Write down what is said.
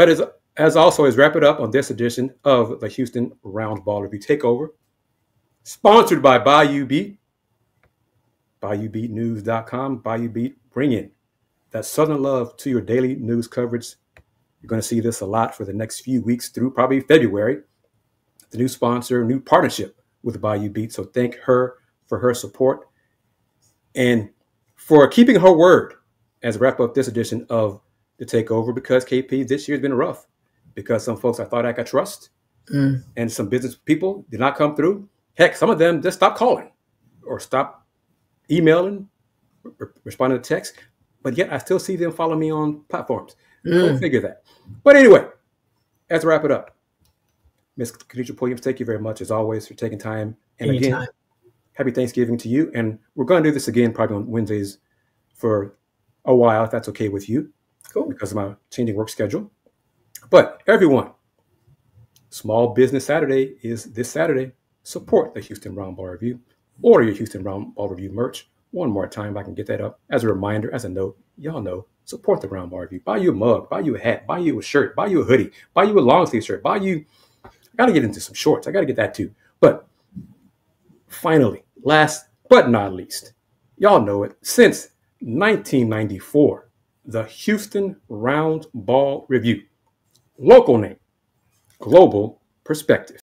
But as, as also as wrap it up on this edition of the Houston Roundball Review Takeover, sponsored by Bayou Beat, BayouBeatNews.com, Bayou Beat, bring in that Southern love to your daily news coverage. You're going to see this a lot for the next few weeks through probably February. The new sponsor, new partnership with Bayou Beat. So thank her for her support and for keeping her word as I wrap up this edition of the Takeover because KP this year has been rough because some folks I thought I could trust mm. and some business people did not come through. Heck, some of them just stopped calling or stopped emailing, re- responding to text but yet I still see them follow me on platforms. Mm. Go figure that. But anyway, as I wrap it up, Miss Kennetra Pulliams, thank you very much as always for taking time. And Anytime. again, happy Thanksgiving to you. And we're going to do this again probably on Wednesdays for a while, if that's okay with you. Cool. Because of my changing work schedule. But everyone, Small Business Saturday is this Saturday. Support the Houston Roundball Review. Order your Houston Roundball Review merch one more time if I can get that up as a reminder, as a note. Y'all know, support the Roundball Review. Buy you a mug, buy you a hat, buy you a shirt, buy you a hoodie, buy you a long sleeve shirt, buy you. I got to get into some shorts. I got to get that too. But finally, last but not least, y'all know it. Since 1994, the Houston Roundball Review, local name, global perspective.